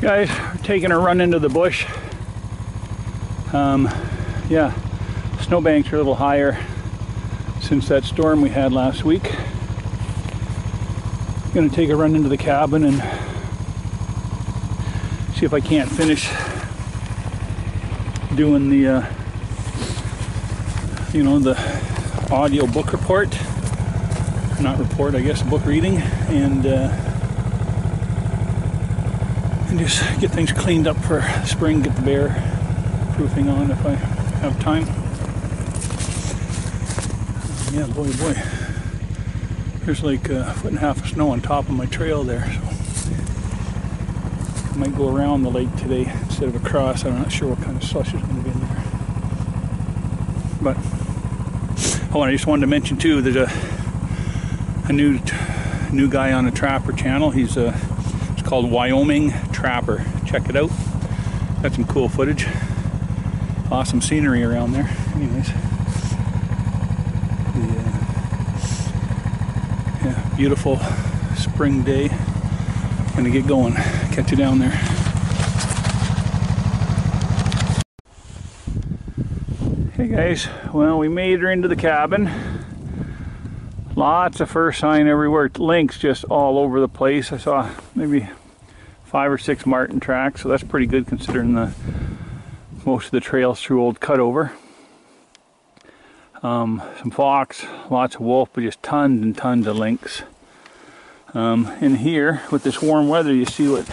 Guys, taking a run into the bush. Um, yeah, snowbanks are a little higher since that storm we had last week. I'm gonna take a run into the cabin and see if I can't finish doing the, uh, you know, the audio book report. Not report, I guess, book reading, and uh, and just get things cleaned up for spring. Get the bear proofing on if I have time. Yeah, boy, oh boy. There's like a foot and a half of snow on top of my trail there, so I might go around the lake today instead of across. I'm not sure what kind of slush is going to be in there. But oh, I just wanted to mention too. There's a a new new guy on the Trapper channel. He's a it's called Wyoming Trapper. Check it out. Got some cool footage. Awesome scenery around there. Anyways. Uh, yeah, beautiful spring day. Gonna get going. Catch you down there. Hey guys, well we made her into the cabin. Lots of fur sign everywhere. Lynx just all over the place. I saw maybe five or six marten tracks, so that's pretty good considering the most of the trails through old cutover. Um, some fox, lots of wolf, but just tons and tons of lynx. Um, in here, with this warm weather, you see what.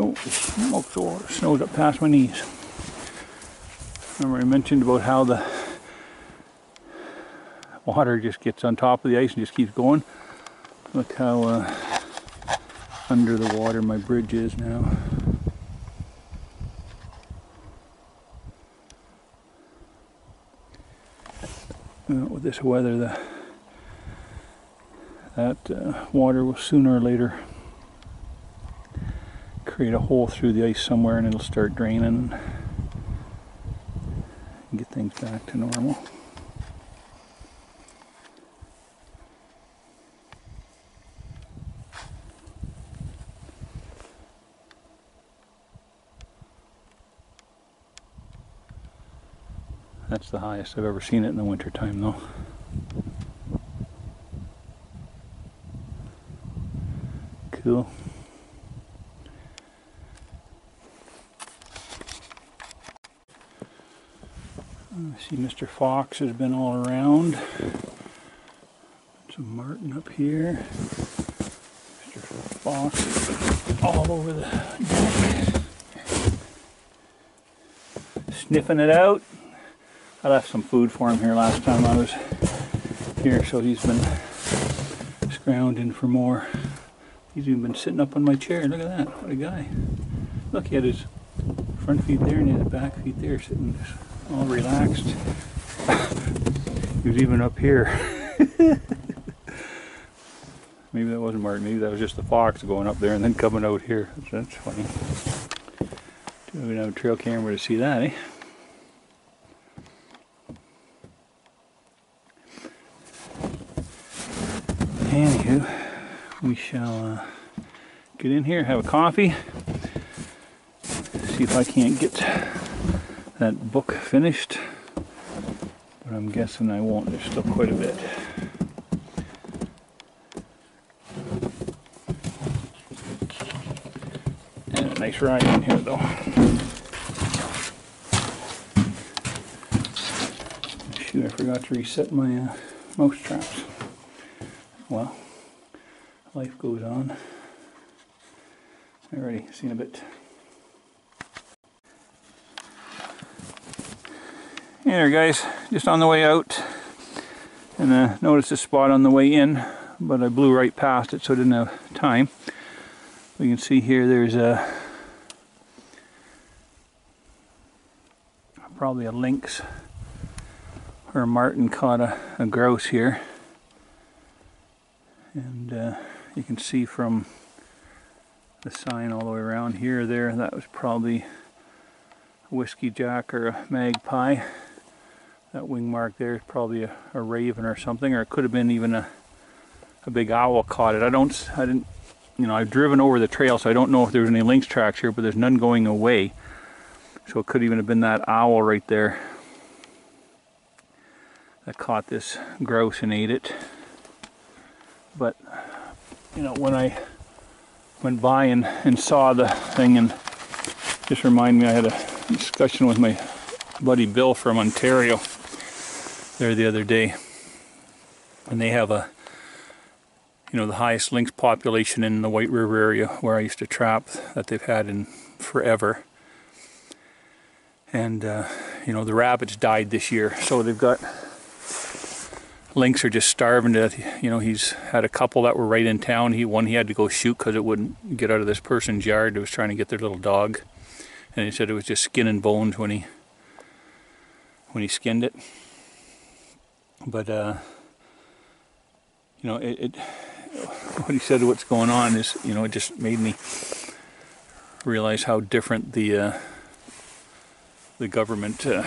Oh, smokes snow's up past my knees. Remember, I mentioned about how the water just gets on top of the ice and just keeps going. Look how uh, under the water my bridge is now. Uh, with this weather, the, that uh, water will sooner or later create a hole through the ice somewhere and it'll start draining and get things back to normal. That's the highest I've ever seen it in the wintertime though. Cool. I see Mr. Fox has been all around. Some marten up here. Mr. Fox all over the deck. Sniffing it out. I left some food for him here last time I was here, so he's been scrounging for more. He's even been sitting up on my chair. Look at that. What a guy. Look, he had his front feet there and his back feet there, sitting all relaxed. he was even up here. maybe that wasn't Marten. Maybe that was just the fox going up there and then coming out here. That's funny. Do we have a trail camera to see that, eh? Anywho, we shall uh, get in here, have a coffee, see if I can't get that book finished. But I'm guessing I won't. There's still quite a bit. And a nice ride in here though. Shoot, I forgot to reset my uh, mouse traps well, life goes on. I already seen a bit. There guys, just on the way out and uh, noticed a spot on the way in but I blew right past it so I didn't have time. We can see here there's a probably a lynx or a marten caught a, a grouse here and uh, you can see from the sign all the way around here there that was probably a whiskey jack or a magpie that wing mark there is probably a, a, raven or something or it could have been even a, a big owl caught it I don't I didn't you know, I've driven over the trail, so I don't know if there's any lynx tracks here, but there's none going away. So it could even have been that owl right there that caught this grouse and ate it. But, you know, when I went by and, and saw the thing and just remind me I had a discussion with my buddy Bill from Ontario there the other day. And they have a you know the highest lynx population in the White River area where I used to trap that they've had in forever. And uh, you know the rabbits died this year, so they've got lynx are just starving to death. You know he's had a couple that were right in town. He one he had to go shoot because it wouldn't get out of this person's yard. It was trying to get their little dog, and he said it was just skin and bones when he when he skinned it. But uh, you know it, it what he said what's going on is you know it just made me realize how different the uh, the government uh,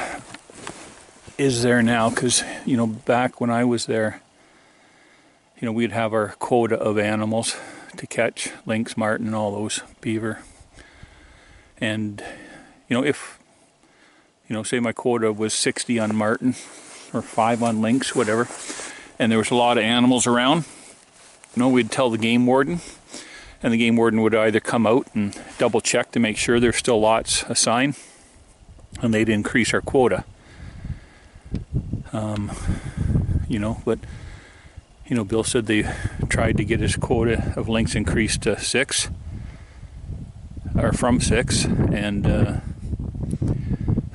is there now because you know back when I was there you know we'd have our quota of animals to catch lynx marten all those beaver and you know if you know say my quota was 60 on marten or 5 on lynx whatever and there was a lot of animals around you know, we'd tell the game warden, and the game warden would either come out and double check to make sure there's still lots assigned, and they'd increase our quota. Um, you know, but you know, Bill said they tried to get his quota of lynx increased to six, or from six, and uh,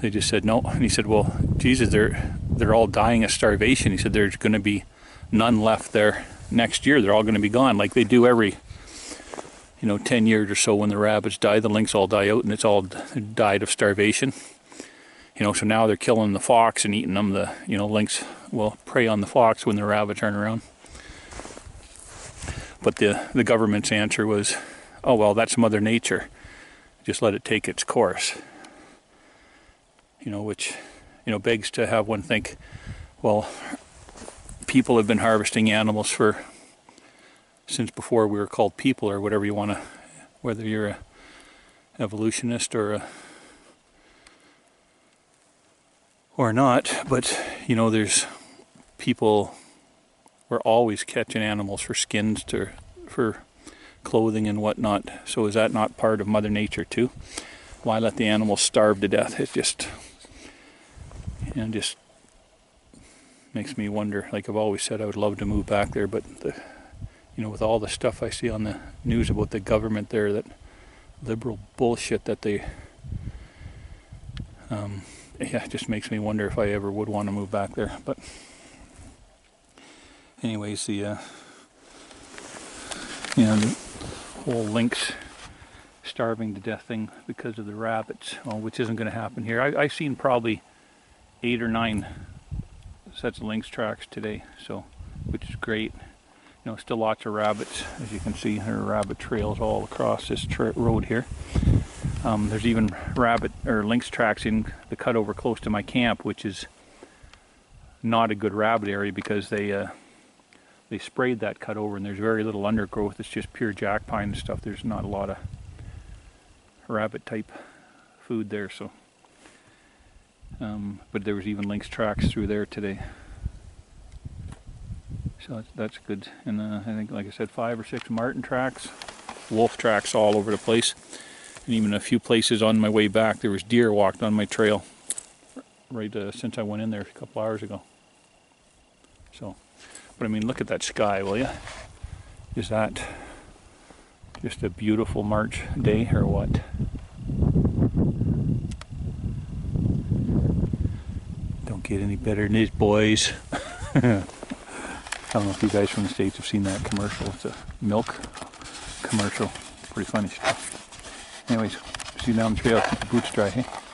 they just said no. And he said, "Well, Jesus, they're they're all dying of starvation." He said, "There's going to be none left there next year they're all going to be gone like they do every you know 10 years or so when the rabbits die the lynx all die out and it's all died of starvation you know so now they're killing the fox and eating them. The you know lynx will prey on the fox when the rabbits turn around. But the the government's answer was oh well that's mother nature. Just let it take its course. You know which you know begs to have one think well people have been harvesting animals for since before we were called people or whatever you want to whether you're a evolutionist or a or not but you know there's people we're always catching animals for skins to for clothing and whatnot. So is that not part of mother nature too? Why let the animals starve to death? It just you know just makes me wonder. Like I've always said, I would love to move back there, but the, you know, with all the stuff I see on the news about the government there, that liberal bullshit that they, um, yeah, it just makes me wonder if I ever would want to move back there. But, anyways, the, uh, you know, the whole lynx starving to death thing because of the rabbits, well, which isn't going to happen here. I, I've seen probably eight or nine sets of lynx tracks today, so which is great. You know, still lots of rabbits, as you can see. There are rabbit trails all across this road here. Um, there's even rabbit or lynx tracks in the cutover close to my camp, which is not a good rabbit area because they uh, they sprayed that cutover and there's very little undergrowth. It's just pure jack pine and stuff. There's not a lot of rabbit type food there, so um, but there was even lynx tracks through there today. So that's, good. And uh, I think, like I said, five or six marten tracks, wolf tracks all over the place. And even a few places on my way back, there was deer walked on my trail right uh, since I went in there a couple hours ago. So, but I mean, look at that sky, will you? Is that just a beautiful March day or what? Don't get any better than these boys. I don't know if you guys from the States have seen that commercial. It's a milk commercial. Pretty funny stuff. Anyways, see you down the trail. Keep your boots dry, hey?